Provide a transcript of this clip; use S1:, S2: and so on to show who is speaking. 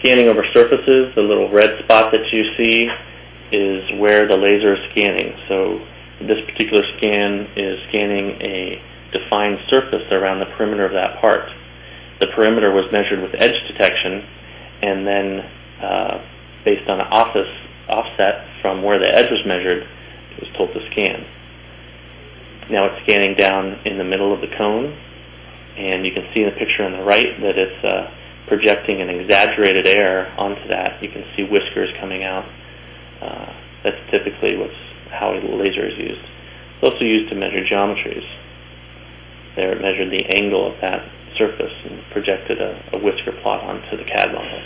S1: scanning over surfaces, the little red spot that you see is where the laser is scanning. So this particular scan is scanning a defined surface around the perimeter of that part. The perimeter was measured with edge detection, and then uh, based on an office offset from where the edge was measured, it was told to scan. Now it's scanning down in the middle of the cone, and you can see in the picture on the right that it's uh, projecting an exaggerated air onto that. You can see whiskers coming out. Uh, that's typically what's how a laser is used. It's also used to measure geometries. There it measured the angle of that surface and projected a, a whisker plot onto the CAD model.